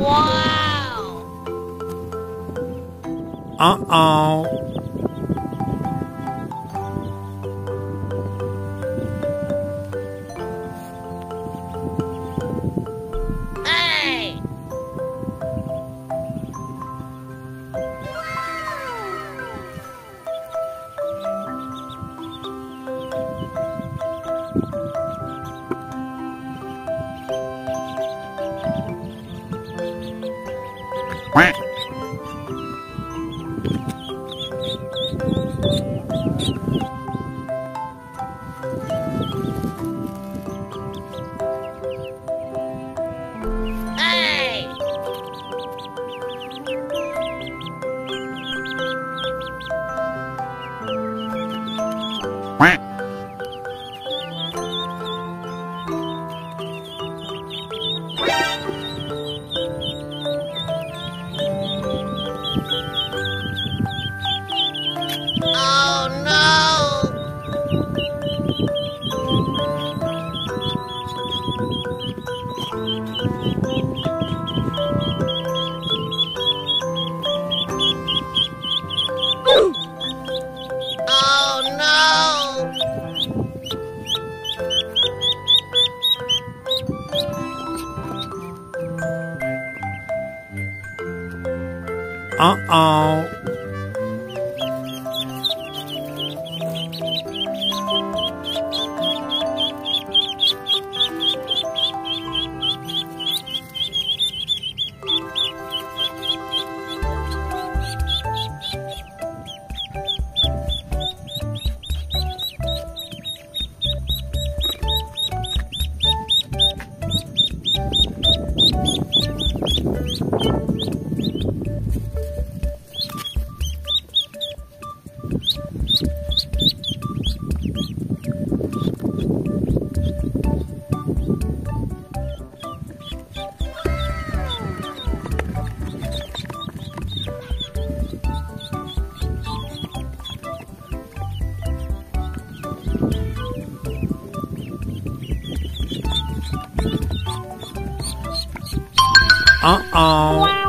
Wow! Uh-oh. Quack. Oh no! Uh-oh.